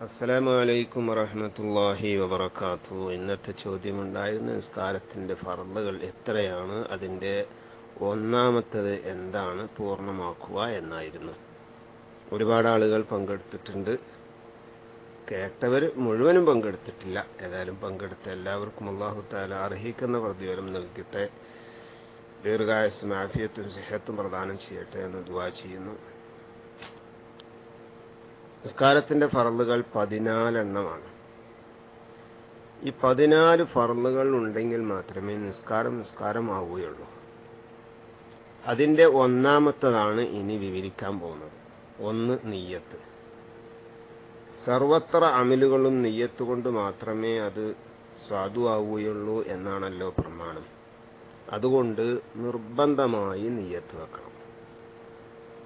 അസ്സലാമു അലൈക്കും വറഹ്മത്തുള്ളാഹി വബറകാത്തു ഇന്നത്തെ ചോദ്യമുണ്ടായിരുന്ന നിസ്കാരത്തിന്റെ ഫർളുകൾ എത്രയാണ്? അതിന്റെ ഒന്നാമത്തത് എന്താണ്? പൂർണമാക്കുക എന്നായിരുന്നു. ഒരുപാട് ആളുകൾ പങ്കെടുത്തിട്ടുണ്ട്. കേട്ടവർ മുഴുവനും പങ്കെടുത്തിട്ടില്ല. ഏതായാലും പങ്കെടുത്ത എല്ലാവർക്കും അള്ളാഹു താല അർഹിക്കുന്ന പ്രതിഫലം നൽകട്ടെ. ദീർഘായസും ആഫിയത്തും സിഹത്തും പ്രദാനം ചെയ്യട്ടെ എന്ന് ദുവാ ചെയ്യുന്നു. നിസ്കാരത്തിന്റെ ഫറലുകൾ പതിനാലെണ്ണമാണ്. ഈ പതിനാല് ഫറലുകൾ ഉണ്ടെങ്കിൽ മാത്രമേ നിസ്കാരം നിസ്കാരമാവുകയുള്ളൂ. അതിന്റെ ഒന്നാമത്തതാണ് ഇനി വിവരിക്കാൻ പോകുന്നത്. ഒന്ന് നെയ്യത്ത്. സർവത്ര അമലുകളും നെയ്യത്ത് കൊണ്ട് മാത്രമേ അത് സ്വാദുവാവുകയുള്ളൂ എന്നാണല്ലോ പ്രമാണം. അതുകൊണ്ട് നിർബന്ധമായി നെയ്യത്ത് വെക്കണം.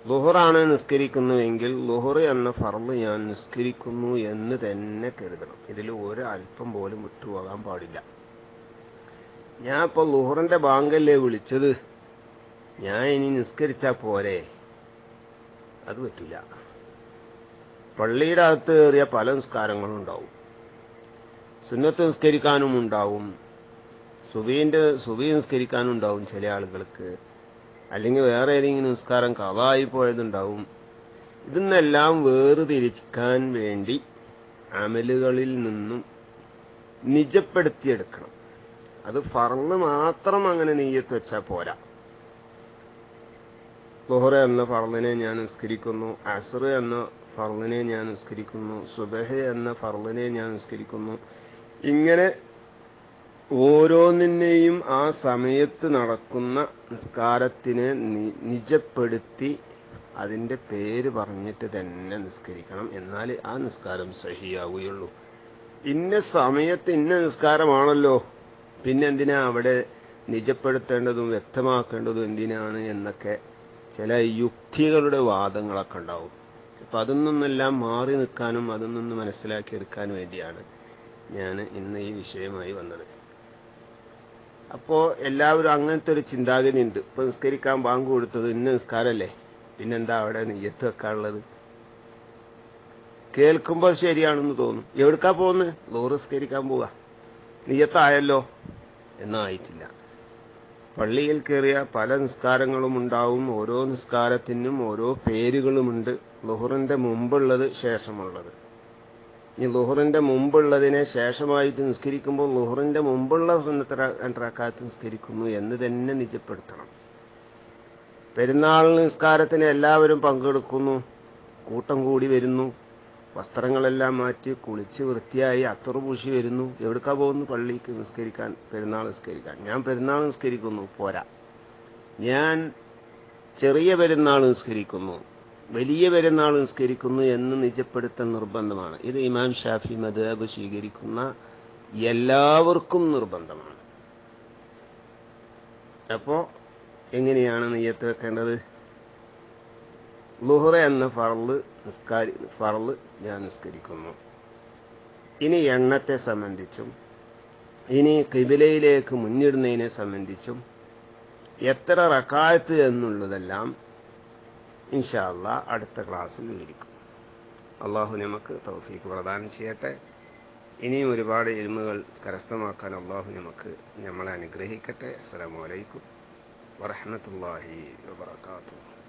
ലുഹറാണ് നിസ്കരിക്കുന്നുവെങ്കിൽ ലുഹർ എന്ന ഫർൾ ഞാൻ നിസ്കരിക്കുന്നു എന്ന് തന്നെ കരുതണം. ഇതിൽ ഒരു അല്പം പോലും വിട്ടുപോകാൻ പാടില്ല. ഞാൻ ഇപ്പൊ ലുഹറിന്റെ ബാങ്കല്ലേ വിളിച്ചത്? ഞാൻ ഇനി നിസ്കരിച്ചാ പോരെ? അത് പറ്റില്ല പള്ളിയുടെ അകത്ത് കയറിയ പല നിസ്കാരങ്ങളും ഉണ്ടാവും. സുന്നത്ത് നിസ്കരിക്കാനും ഉണ്ടാവും. സുബീന്റെ സുബി നിസ്കരിക്കാനും ഉണ്ടാവും ചില ആളുകൾക്ക്. അല്ലെങ്കിൽ വേറെ ഏതെങ്കിലും നിസ്കാരം കവായി പോയതുണ്ടാവും. ഇതെന്നെല്ലാം വേർതിരിക്കാൻ വേണ്ടി അമലുകളിൽ നിന്നും നിജപ്പെടുത്തിയെടുക്കണം. അത് ഫറന്ന് മാത്രം അങ്ങനെ നെയ്യത്ത് വെച്ചാൽ പോരാ. ദോഹറ എന്ന ഫറലിനെ ഞാൻ നിസ്കരിക്കുന്നു അസർ എന്ന ഫറലിനെ ഞാൻ നിസ്കരിക്കുന്നു സുബഹ എന്ന ഫറലിനെ ഞാൻ നിസ്കരിക്കുന്നു. ഇങ്ങനെ ഓരോന്നിനെയും ആ സമയത്ത് നടക്കുന്ന നിസ്കാരത്തിനെ നിജപ്പെടുത്തി അതിന്റെ പേര് പറഞ്ഞിട്ട് തന്നെ നിസ്കരിക്കണം. എന്നാൽ ആ നിസ്കാരം സഹിയാവുകയുള്ളൂ. ഇന്ന സമയത്ത് ഇന്ന നിസ്കാരമാണല്ലോ. പിന്നെ എന്തിനാ അവിടെ നിജപ്പെടുത്തേണ്ടതും വ്യക്തമാക്കേണ്ടതും എന്തിനാണ് എന്നൊക്കെ ചില യുക്തികളുടെ വാദങ്ങളൊക്കെ ഉണ്ടാവും. അപ്പൊ അതിൽ നിന്നെല്ലാം മാറി നിൽക്കാനും അതിൽ നിന്ന് മനസ്സിലാക്കിയെടുക്കാൻ വേണ്ടിയാണ് ഞാൻ ഇന്ന് ഈ വിഷയമായി വന്നത്. അപ്പോ എല്ലാവരും അങ്ങനത്തെ ഒരു ചിന്താഗതി ഉണ്ട് ഇപ്പൊ നിസ്കരിക്കാൻ ബാങ്ക് കൊടുത്തത് ഇന്ന നിസ്കാരല്ലേ? പിന്നെന്താ അവിടെ നെയ്യത്ത് വെക്കാനുള്ളത്? കേൾക്കുമ്പോൾ ശരിയാണെന്ന് തോന്നും. എവിടുക്കാ പോകുന്നത് ലോറ് നിസ്കരിക്കാൻ പോവുക നെയ്യത്തായല്ലോ? എന്നായിട്ടില്ല പള്ളിയിൽ കയറിയ പല നിസ്കാരങ്ങളും ഉണ്ടാവും. ഓരോ നിസ്കാരത്തിനും ഓരോ പേരുകളുമുണ്ട്. ലോഹറിന്റെ മുമ്പുള്ളത് ശേഷമുള്ളത്. ഈ ലുഹറിന്റെ മുമ്പുള്ളതിനെ ശേഷമായിട്ട് നിസ്കരിക്കുമ്പോൾ ലുഹറിന്റെ മുമ്പുള്ള രണ്ടരക്കാലത്ത് നിസ്കരിക്കുന്നു എന്ന് തന്നെ നിജപ്പെടുത്തണം. പെരുന്നാൾ നിസ്കാരത്തിന് എല്ലാവരും പങ്കെടുക്കുന്നു കൂട്ടം കൂടി വരുന്നു വസ്ത്രങ്ങളെല്ലാം മാറ്റി കുളിച്ച് വൃത്തിയായി അത്തറ് പൂശി വരുന്നു. എവിടുക്കാ പോകുന്നു? പള്ളിക്ക് നിസ്കരിക്കാൻ പെരുന്നാൾ നിസ്കരിക്കാൻ. ഞാൻ പെരുന്നാൾ നിസ്കരിക്കുന്നു പോരാ. ഞാൻ ചെറിയ പെരുന്നാൾ നിസ്കരിക്കുന്നു. വലിയ പെരുന്നാൾ നിസ്കരിക്കുന്നു എന്ന് നിജപ്പെടുത്തൽ നിർബന്ധമാണ്. ഇത് ഇമാം ഷാഫി മദാബ് സ്വീകരിക്കുന്ന എല്ലാവർക്കും നിർബന്ധമാണ്. അപ്പോ എങ്ങനെയാണ് നെയ്യത്ത് വെക്കേണ്ടത്? ലുഹറ എന്ന ഫറൽ നിസ്കാരി ഫറൽ ഞാൻ നിസ്കരിക്കുന്നു. ഇനി എണ്ണത്തെ സംബന്ധിച്ചും ഇനി കിബിലയിലേക്ക് മുന്നിടുന്നതിനെ സംബന്ധിച്ചും എത്ര റക്കായത്ത് എന്നുള്ളതെല്ലാം ഇൻഷാല്ല അടുത്ത ക്ലാസ്സിൽ വിവരിക്കും. അള്ളാഹു നമുക്ക് തൗഫീക്ക് പ്രദാനം ചെയ്യട്ടെ. ഇനിയും ഒരുപാട് എരുമകൾ കരസ്ഥമാക്കാൻ അള്ളാഹു നമുക്ക് നമ്മളെ അനുഗ്രഹിക്കട്ടെ. അസ്സലാമു അലൈക്കും വറഹമത്തല്ലാഹി വബർക്കാത്തു